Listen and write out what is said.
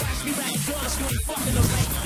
Flash me back, dog, you ain't fucking the right.